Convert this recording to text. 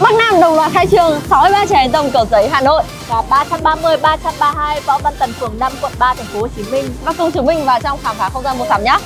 Bắc Nam đồng loạt khai trương 63 trẻ Tông Cầu Giấy Hà Nội và 330 332 Võ Văn Tần, phường 5 quận 3 thành phố Hồ Chí Minh. Và cùng chúng mình vào trong khám phá không gian mua sắm nhé.